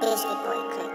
Biscuit Boy Clip.